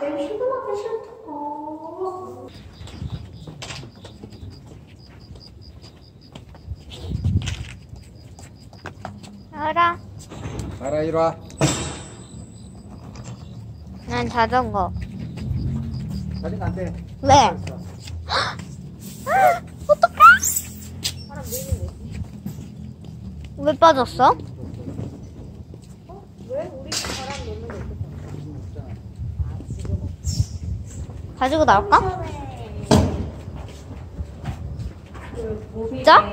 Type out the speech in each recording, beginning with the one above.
내일 출근하기 싫다고. 알아. 알아 이리 와. 난 자전거. 자전거 안 돼. 왜? 어떡해? 왜 빠졌어? 가지고 나올까? 진짜?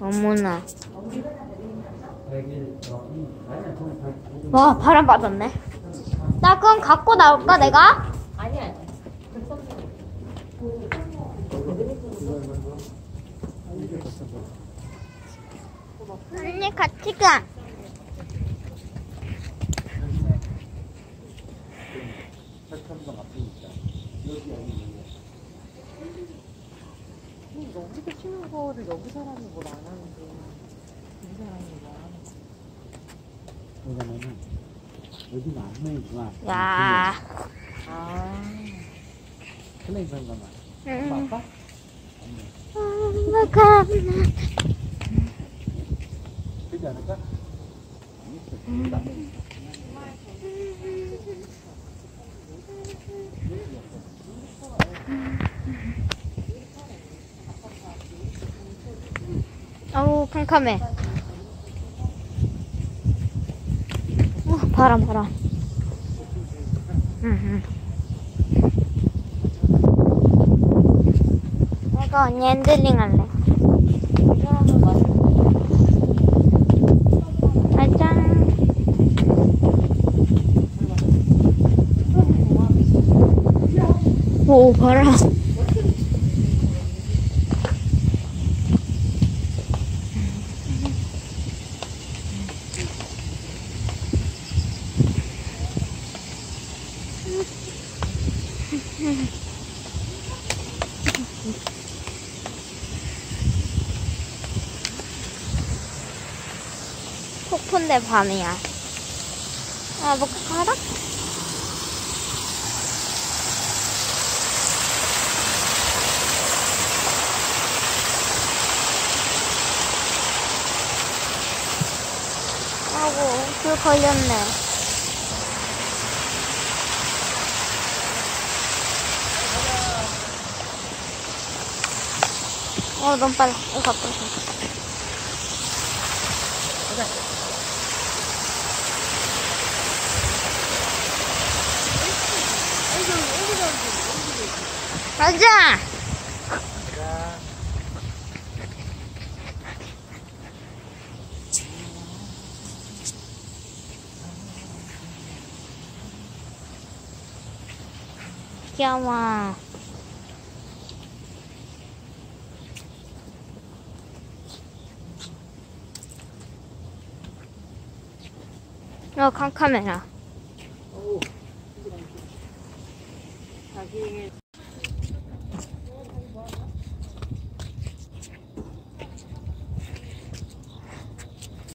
어머나. 와, 바람 빠졌네. 나 그럼 갖고 나올까, 내가? 아니야. 언니 같이 가. 여기서 치는 거를 여기 사람이 뭘 안 하는데 이 사람이 뭐 하는 거야? 그러면은 안 보이지만. 야. 아. 클레이 그런 거만. 음. 아빠? 엄마가. 되지 않을까? 어우, 캄캄해. 어, 바람, 바람. 응, 응. 내가 언니 핸들링 할래. 오, 바람. 폭포인데 밤이야. 아, 뭐 가라? 아이고, 불 걸렸네. 어, 너무 빨라. 이거 갖고 있어. 가자! 귀여워. 어, 캄카메라. 자기